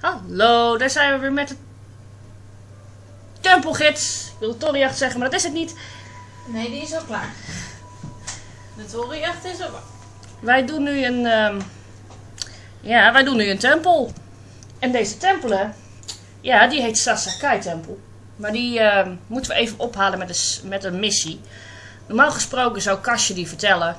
Hallo, daar zijn we weer met de tempelgids. Ik wilde torenjacht zeggen, maar dat is het niet. Nee, die is al klaar. De torenjacht is al klaar. Wij doen nu een, ehm, ja, wij doen nu een tempel. En deze tempelen, ja, die heet Sasakai tempel. Maar die ehm, moeten we even ophalen met een, met een missie. Normaal gesproken zou Kastje die vertellen.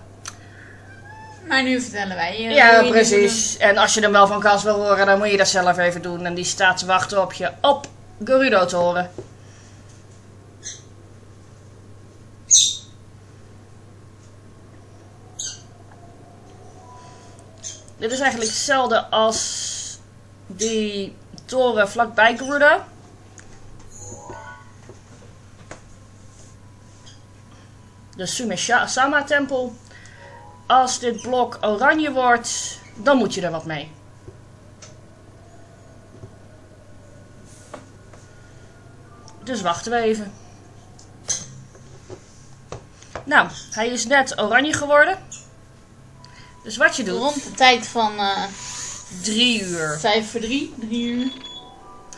Maar nu vertellen wij je. Ja, precies. En als je hem wel van Kas wil horen, dan moet je dat zelf even doen. En die staat te wachten op je op Gerudo te horen. Dit is eigenlijk hetzelfde als die toren vlakbij Gerudo. De Sumesama tempel. Als dit blok oranje wordt, dan moet je er wat mee. Dus wachten we even. Nou, hij is net oranje geworden. Dus wat je doet, Rond de tijd van eh drie uur. vijf voor drie, drie uur.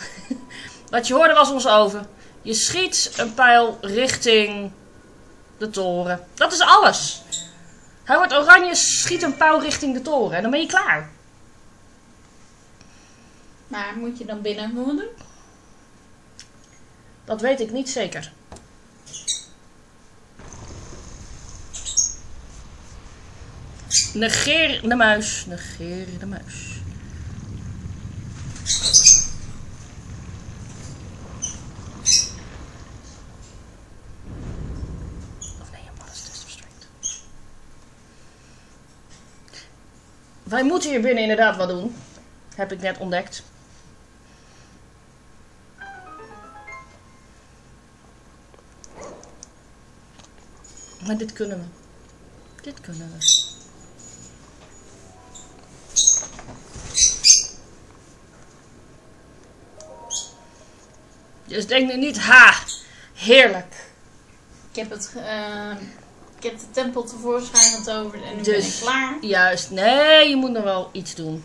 Wat je hoorde was ons over. Je schiet een pijl richting de toren. Dat is alles. Hij wordt oranje, schiet een pijl richting de toren. En dan ben je klaar. Maar moet je dan binnen doen? Dat weet ik niet zeker. Negeer de muis. Negeer de muis. Of nee, een modest test of strength. Wij moeten hier binnen inderdaad wat doen. Heb ik net ontdekt. Maar dit kunnen we. Dit kunnen we. Dus denk nu niet, ha, heerlijk. Ik heb het, eh, ik heb de tempel tevoorschijn getoverd en nu ben Dus- ik klaar. Juist, nee, je moet nog wel iets doen.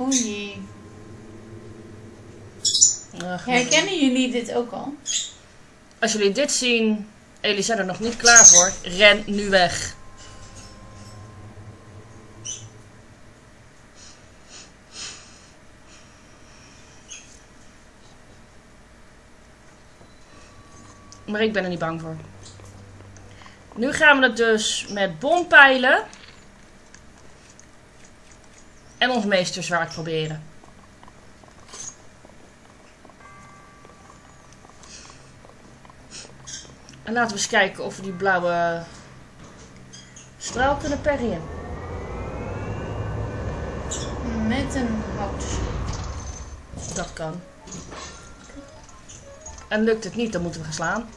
Oh jee. Ach, Herkennen jullie dit ook al? Als jullie dit zien, zijn er nog niet klaar voor, ren nu weg. Maar ik ben er niet bang voor. Nu gaan we het dus met bompijlen en ons meesterzwaard proberen. En laten we eens kijken of we die blauwe straal kunnen parryen. Met een hout. Dat kan. En lukt het niet, dan moeten we gaan slaan.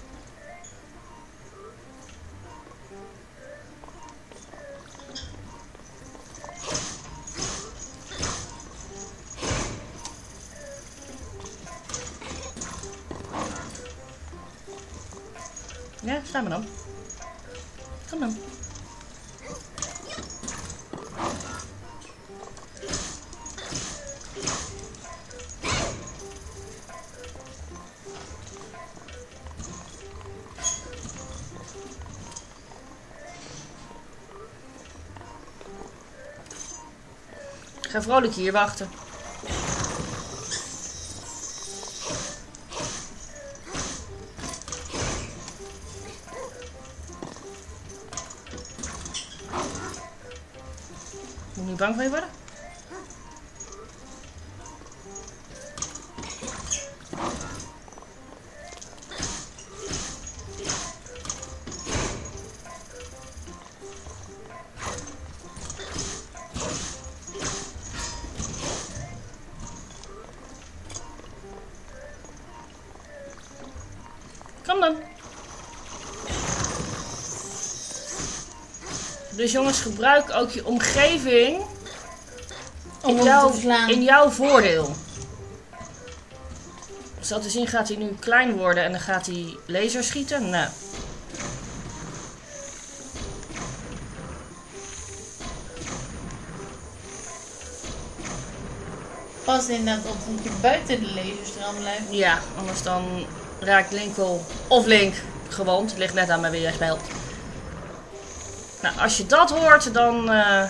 Staan we dan. Kom dan. Ga vrolijk hier wachten. bang van je worden? Kom dan. Dus jongens, gebruik ook je omgeving om in, jouw, te verslaan. in jouw voordeel. Zo te zien gaat hij nu klein worden en dan gaat hij laser schieten. Nou, Pas inderdaad op dat je buiten de laserstraal blijft. ja, anders dan raakt Linkel of Link gewond. Het ligt net aan mij wie jij speelt. Nou, als je dat hoort, dan... eh,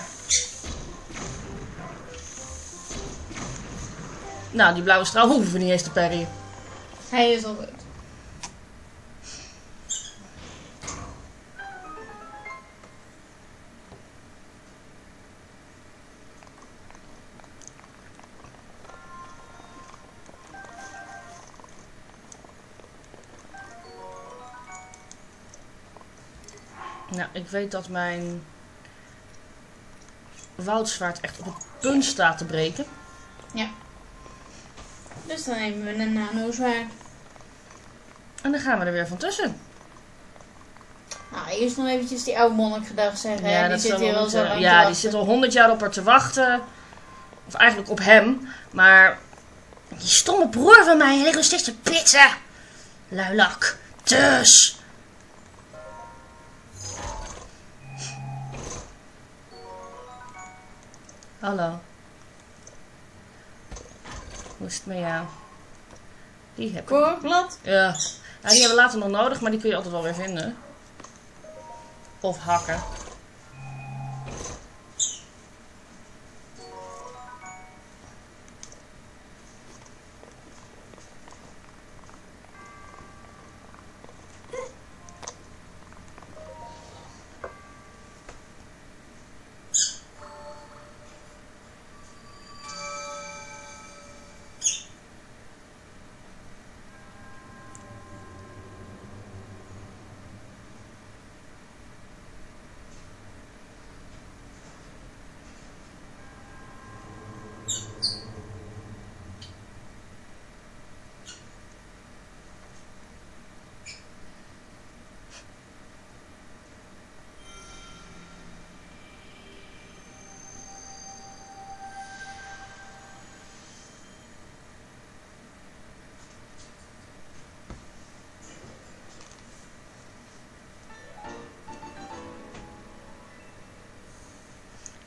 Nou, die blauwe straal hoeven we niet eens te parryen. Hij is al dood. Nou, ik weet dat mijn woudzwaard echt op het punt staat te breken. Dus dan nemen we een nano zwaard. En dan gaan we er weer van tussen. Nou, eerst nog eventjes die oude monnik gedag zeggen. Ja, die zit hier al zo lang Ja, die zit al honderd jaar op haar te wachten. Of eigenlijk op hem. Maar die stomme broer van mij ligt nog steeds te pitten. Luilak. Dus. Hallo. Het met jou? Die heb ik. Koorblad? Ja. ja, die hebben we later nog nodig, maar die kun je altijd wel weer vinden. Of hakken.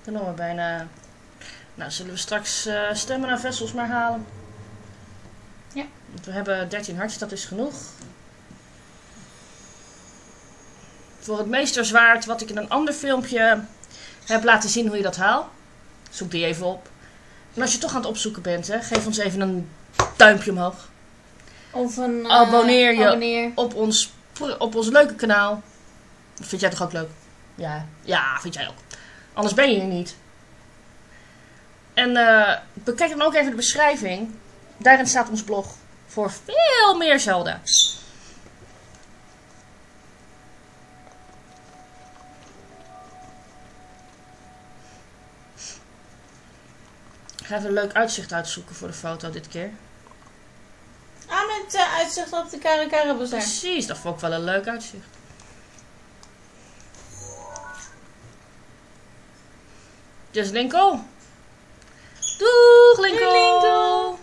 Dan we bijna. Nou, zullen we straks eh stemmen naar vessels maar halen? Ja. Want we hebben 13 hartjes, dat is genoeg. Voor het meesterzwaard, wat ik in een ander filmpje heb laten zien hoe je dat haalt. Zoek die even op. En als je toch aan het opzoeken bent, hè, geef ons even een duimpje omhoog. Of een... eh, Abonneer je. Abonneer. Op ons, op ons leuke kanaal. Dat vind jij toch ook leuk? Ja, ja, vind jij ook. Anders ben je hier niet. En eh, bekijk dan ook even de beschrijving. Daarin staat ons blog. Voor veel meer Zelda. Ik ga even een leuk uitzicht uitzoeken voor de foto dit keer. Ah, met eh, uitzicht op de Karakara Bazaar. Precies, dat vond ik wel een leuk uitzicht. Dus Linko. Doeg Linko. Doei, Linko.